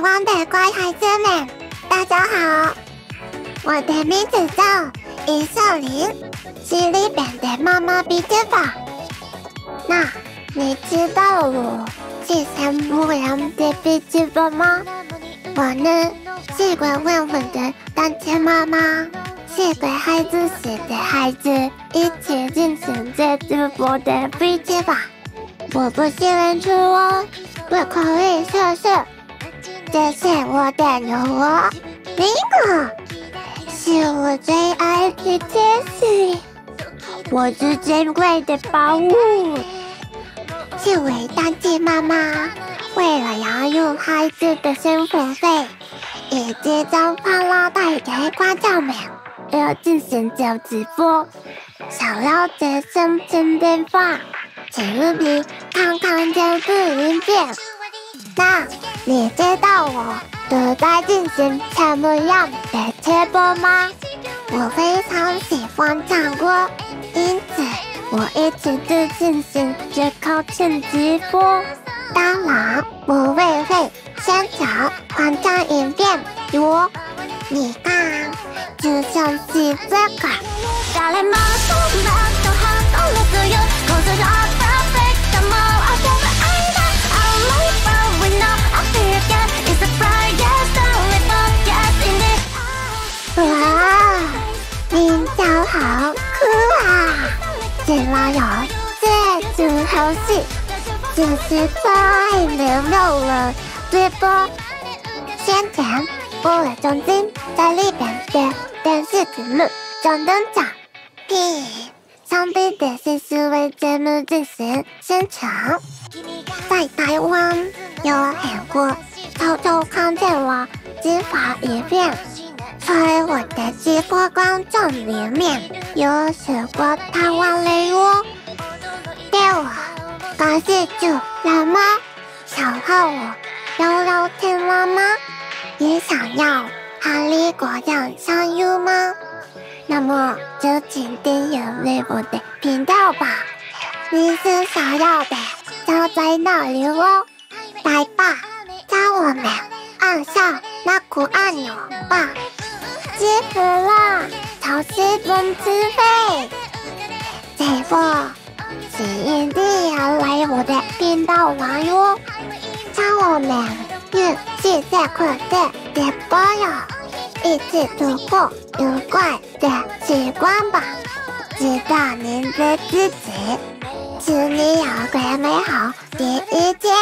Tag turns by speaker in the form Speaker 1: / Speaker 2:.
Speaker 1: 台湾的乖孩子们，大家好，我的名字叫尹秀林，是日本的妈妈比较法。那你知道我是什么样的比较法吗？我呢是个混混的单亲妈妈，是个孩子时的孩子一起进行着直播的比较法。我不是人出哦，我可以试试。这是我的牛窝，这个是我最爱的天使，我最珍贵的宝物。是伟大的妈妈，为了养育孩子的生活费，以及将发拉带给观众们，要进行着直播。想了解详情的话，请务必看看这部影片。那你知道我都在进行什么样的直播吗？我非常喜欢唱歌，因此我一直都进行着考前直播。当然，我也会宣传观众影片哟。你看，就像是这个。竟然有这种游戏，真是太牛了！直播宣传播了中金在日本的电视节目中登场，嘿，上边的是数位节目进行宣传，在台湾有很多偷偷看见我直发影片。在我的直播观众里面有许多台湾人哦，对我感兴趣了吗？想和我聊聊天了吗？也想要和李国样相遇吗？那么就请订阅我的频道吧。你是想要的就在那里哦，来吧，超市分支费。这货是印第安来我的频道玩哟，让我们一起在快乐直播哟，一起度过愉快的时光吧。知道您的支持，祝你有个美好的一天。